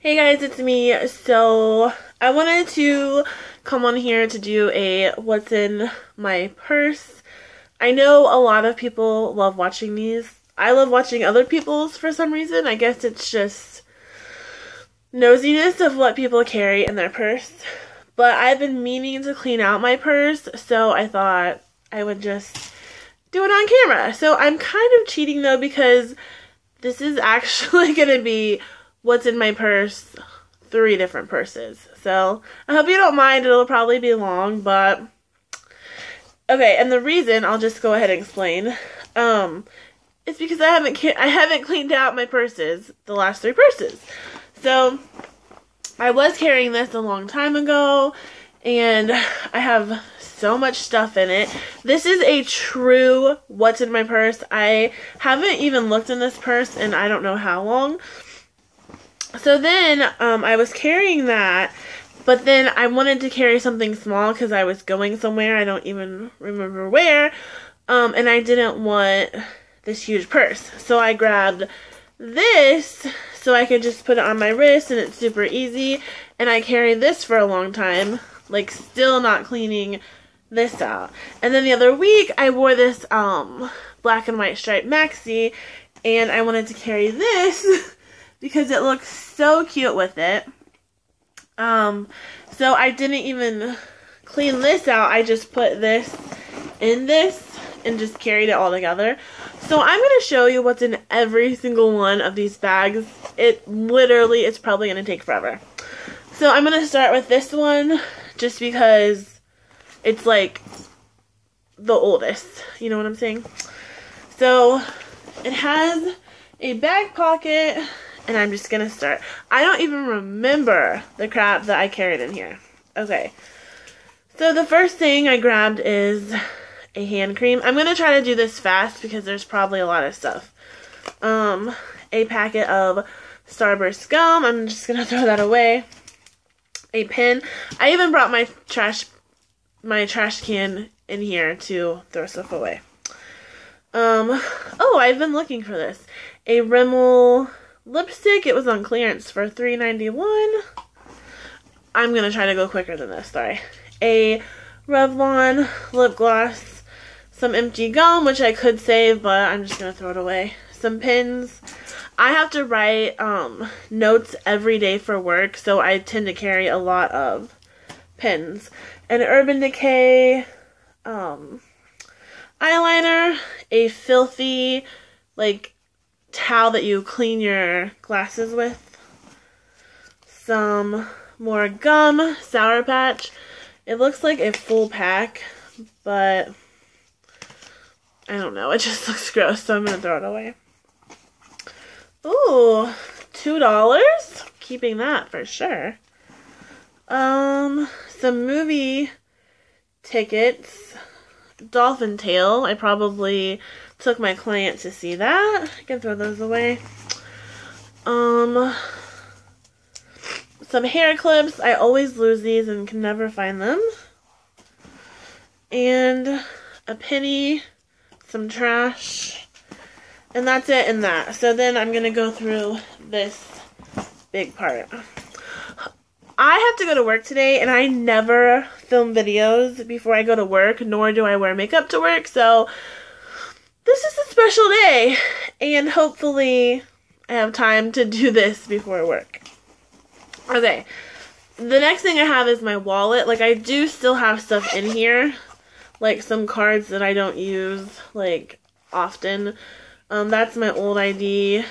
Hey guys, it's me. So, I wanted to come on here to do a what's in my purse. I know a lot of people love watching these. I love watching other people's for some reason. I guess it's just nosiness of what people carry in their purse. But I've been meaning to clean out my purse, so I thought I would just do it on camera. So I'm kind of cheating though because this is actually going to be what's in my purse three different purses. So I hope you don't mind. It'll probably be long, but okay. And the reason I'll just go ahead and explain. Um, it's because I haven't I haven't cleaned out my purses, the last three purses. So I was carrying this a long time ago, and I have so much stuff in it. This is a true what's in my purse. I haven't even looked in this purse in I don't know how long. So then um, I was carrying that, but then I wanted to carry something small because I was going somewhere. I don't even remember where. Um, and I didn't want this huge purse. So I grabbed this so I could just put it on my wrist and it's super easy. And I carried this for a long time, like still not cleaning this out. And then the other week I wore this um black and white striped maxi and I wanted to carry this because it looks so cute with it. Um so I didn't even clean this out. I just put this in this and just carried it all together. So I'm going to show you what's in every single one of these bags. It literally, it's probably going to take forever. So I'm going to start with this one just because it's like the oldest. You know what I'm saying? So it has a back pocket, and I'm just gonna start. I don't even remember the crap that I carried in here. Okay. So the first thing I grabbed is a hand cream. I'm gonna try to do this fast because there's probably a lot of stuff. Um, a packet of Starburst gum. I'm just gonna throw that away. A pen. I even brought my trash my trash can in here to throw stuff away. Um, oh, I've been looking for this. A Rimmel lipstick. It was on clearance for $3.91. I'm going to try to go quicker than this, sorry. A Revlon lip gloss. Some empty gum, which I could save, but I'm just going to throw it away. Some pins. I have to write um, notes every day for work, so I tend to carry a lot of pins. an Urban Decay um, eyeliner, a filthy like towel that you clean your glasses with, some more gum, Sour Patch. It looks like a full pack, but I don't know. It just looks gross, so I'm going to throw it away. Ooh, $2? Keeping that for sure. Um, some movie tickets. Dolphin Tale. I probably took my client to see that. I can throw those away. Um, some hair clips. I always lose these and can never find them. And a penny, some trash, and that's it in that. So then I'm going to go through this big part. I have to go to work today and I never film videos before I go to work, nor do I wear makeup to work. So this is a special day and hopefully I have time to do this before work. Okay. The next thing I have is my wallet. Like I do still have stuff in here, like some cards that I don't use like often. Um, that's my old ID.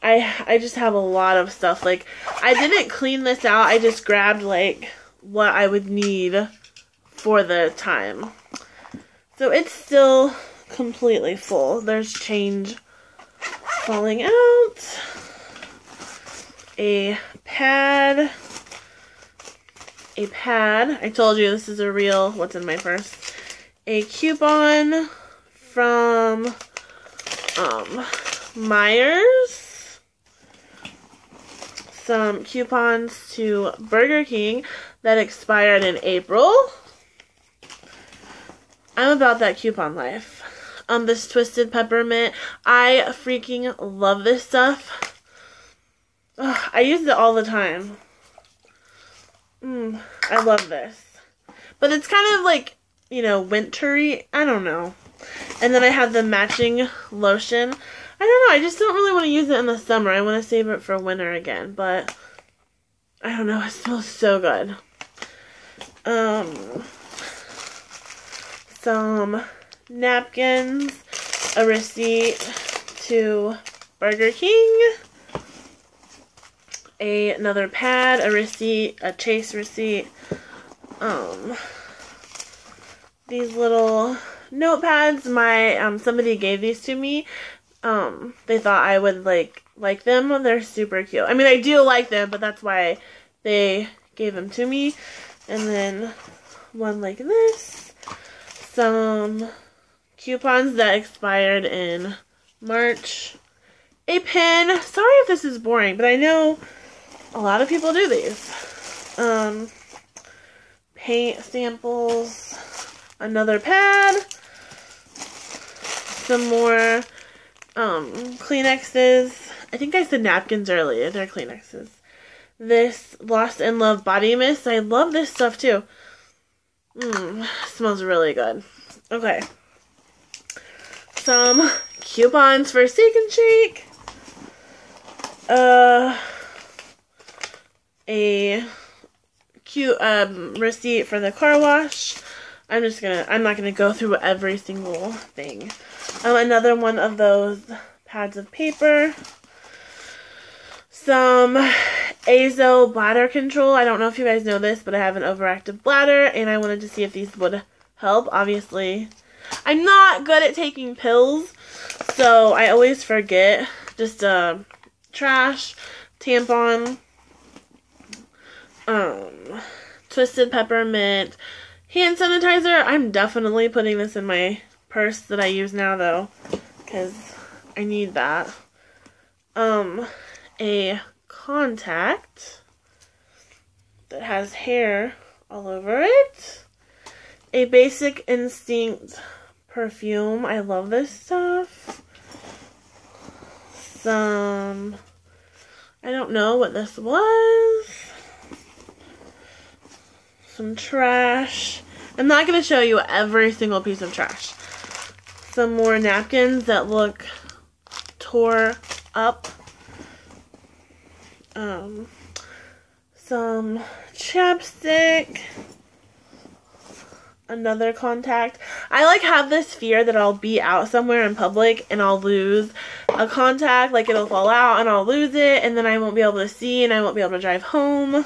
I I just have a lot of stuff. Like I didn't clean this out. I just grabbed like what I would need for the time. So it's still completely full. There's change falling out. A pad. A pad. I told you this is a real what's in my purse. A coupon from um Meijers. some coupons to Burger King that expired in April. I'm about that coupon life. Um, this Twisted Peppermint. I freaking love this stuff. Ugh, I use it all the time. Mm, I love this. But it's kind of like, you know, wintry. I don't know. And then I have the matching lotion. I don't know. I just don't really want to use it in the summer. I want to save it for winter again. But I don't know. It smells so good. Um, some napkins, a receipt to Burger King, a, another pad, a receipt, a chase receipt, um, these little notepads. My um, somebody gave these to me. Um, they thought I would like like them. They're super cute. I mean, I do like them, but that's why they gave them to me. And then one like this. Some coupons that expired in March. A pen. Sorry if this is boring, but I know a lot of people do these. Um, paint samples. Another pad. Some more um, Kleenexes. I think I said napkins earlier. They're Kleenexes. This Lost in Love body mist. I love this stuff too. Mmm, smells really good. Okay. Some coupons for Steak and Shake. Uh, a cute um, receipt for the car wash. I'm just gonna, I'm not gonna go through every single thing. Um, another one of those pads of paper. Some Azo bladder control. I don't know if you guys know this, but I have an overactive bladder, and I wanted to see if these would help. Obviously, I'm not good at taking pills, so I always forget. Just uh, trash, tampon, um, twisted peppermint, hand sanitizer. I'm definitely putting this in my purse that I use now, though, because I need that. Um, a contact that has hair all over it. A Basic Instinct perfume. I love this stuff. Some, I don't know what this was. Some trash. I'm not going to show you every single piece of trash. Some more napkins that look tore up um, some chapstick, another contact. I like have this fear that I'll be out somewhere in public and I'll lose a contact, like it'll fall out and I'll lose it and then I won't be able to see and I won't be able to drive home.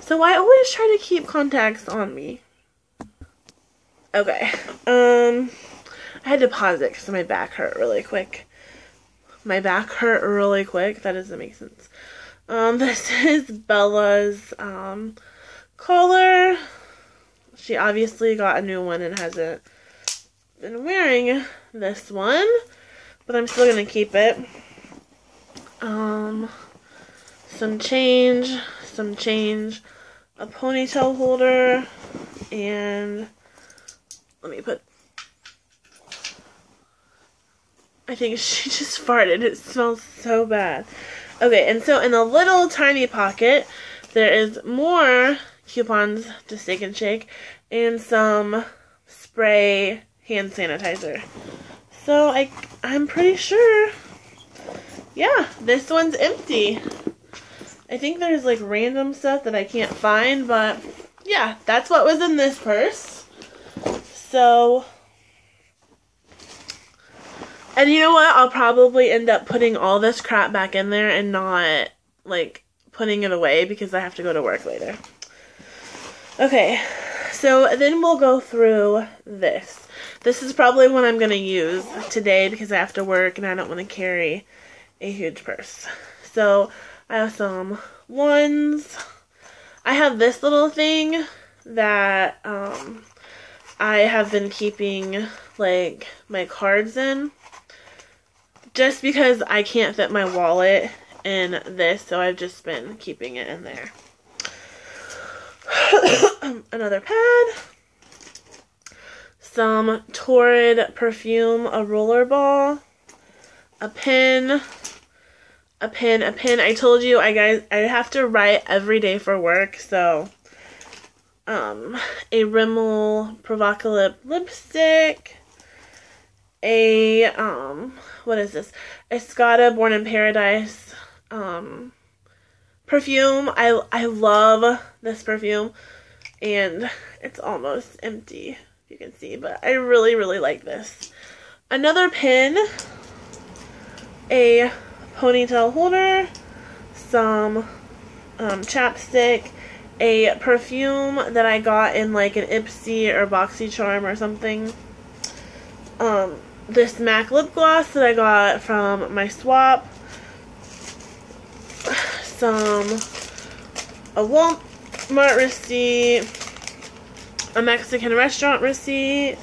So I always try to keep contacts on me. Okay, um, I had to pause it because my back hurt really quick. My back hurt really quick. That doesn't make sense. Um, this is Bella's um, collar. She obviously got a new one and hasn't been wearing this one, but I'm still gonna keep it. Um, some change, some change, a ponytail holder, and let me put. I think she just farted. It smells so bad. Okay, and so in a little tiny pocket, there is more coupons to Steak and Shake and some spray hand sanitizer. So I, I'm pretty sure, yeah, this one's empty. I think there's like random stuff that I can't find, but yeah, that's what was in this purse. So and you know what? I'll probably end up putting all this crap back in there and not, like, putting it away because I have to go to work later. Okay, so then we'll go through this. This is probably what I'm going to use today because I have to work and I don't want to carry a huge purse. So I have some ones. I have this little thing that um, I have been keeping like my cards in just because I can't fit my wallet in this, so I've just been keeping it in there. Another pad. Some Torrid perfume, a roller ball, a pin, a pin, a pin. I told you I guys I have to write every day for work, so um a Rimmel Provocalip lipstick, a um what is this? Escada Born in Paradise um perfume. I I love this perfume and it's almost empty you can see but I really really like this. Another pin a ponytail holder some um, chapstick a perfume that I got in like an Ipsy or BoxyCharm or something. Um, this MAC lip gloss that I got from my swap some a Walmart receipt, a Mexican restaurant receipt,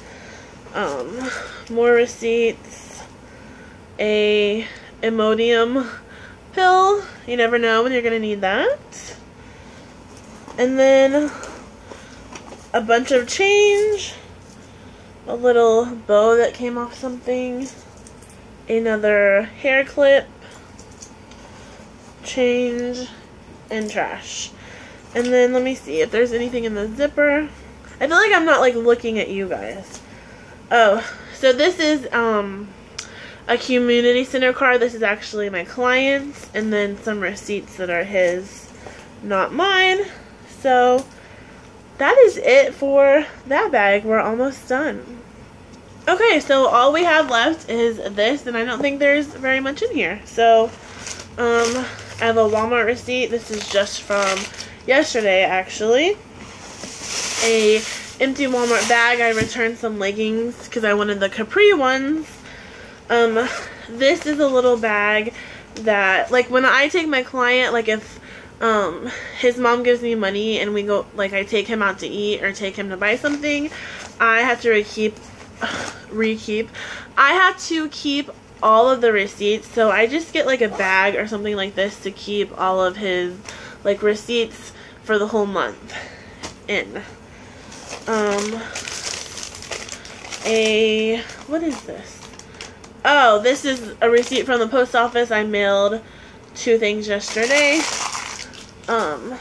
um, more receipts, a Imodium pill. You never know when you're going to need that. And then a bunch of change, a little bow that came off something, another hair clip, change, and trash. And then let me see if there's anything in the zipper. I feel like I'm not like looking at you guys. Oh, so this is um a community center card. This is actually my client's and then some receipts that are his, not mine. So that is it for that bag. We're almost done. Okay, so all we have left is this, and I don't think there's very much in here. So, um, I have a Walmart receipt. This is just from yesterday, actually. A empty Walmart bag. I returned some leggings because I wanted the capri ones. Um, this is a little bag that, like, when I take my client, like, if um, his mom gives me money and we go, like, I take him out to eat or take him to buy something, I have to re-keep, re-keep. I have to keep all of the receipts. So I just get like a bag or something like this to keep all of his like receipts for the whole month in. Um, a, what is this? Oh, this is a receipt from the post office. I mailed two things yesterday. Um,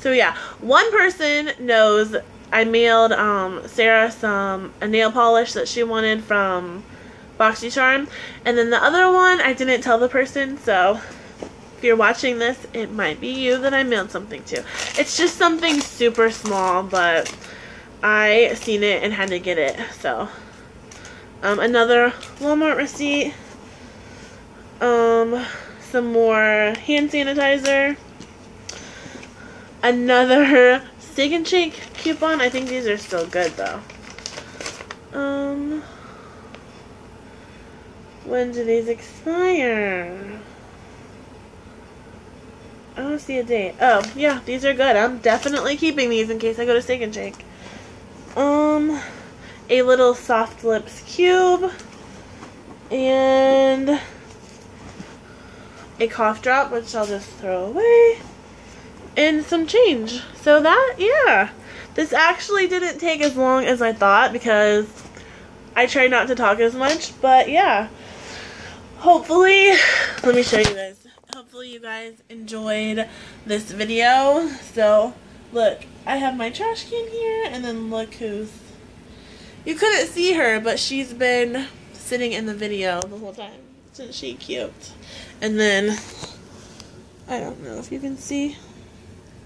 so yeah, one person knows I mailed um, Sarah some a nail polish that she wanted from BoxyCharm. And then the other one, I didn't tell the person, so if you're watching this, it might be you that I mailed something to. It's just something super small, but I seen it and had to get it, so. Um, another Walmart receipt. Um, some more hand sanitizer. Another Steak and Shake coupon. I think these are still good, though. When do these expire? I don't see a date. Oh, yeah, these are good. I'm definitely keeping these in case I go to Steak and Shake. Um, a little soft lips cube. And a cough drop, which I'll just throw away. And some change. So that, yeah. This actually didn't take as long as I thought because I try not to talk as much. But yeah hopefully, let me show you guys. Hopefully you guys enjoyed this video. So, look, I have my trash can here, and then look who's... You couldn't see her, but she's been sitting in the video the whole time. Isn't she cute? And then, I don't know if you can see.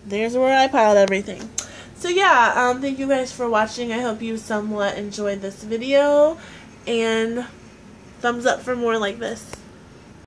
There's where I piled everything. So yeah, um, thank you guys for watching. I hope you somewhat enjoyed this video. And thumbs up for more like this.